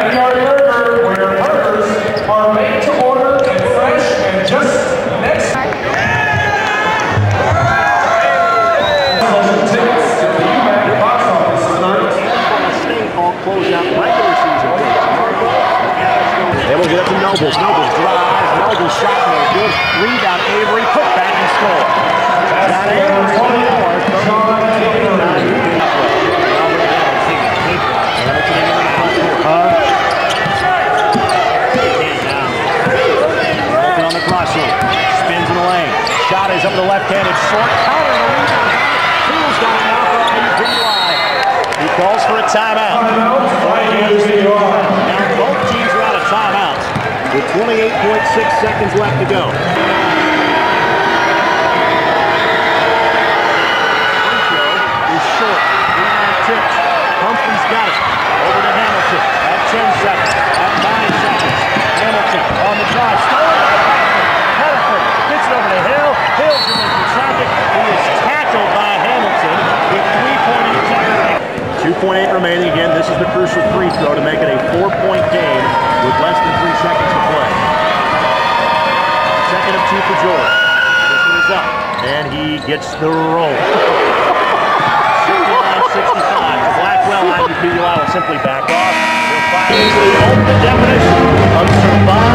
backyard burger where burgers are made to order and fresh and just next. Will get up to Nobles. Nobles drives. Nobles shot good. Rebound Avery. Put back and score. Avery Hamilton on the crossover. Spins in the lane. Shot is up the left-handed short. Counter the rebound. Tools going now for IUPUI. He calls for a timeout. Now both teams are out of timeouts with 28.6 seconds left to go. 6.8 remaining. Again, this is the crucial free throw to make it a four-point game with less than three seconds to play. Second of two for George. This one is up, and he gets the roll. 69-65. Blackwell, IUP, will simply back off. They're finally the definition of survival.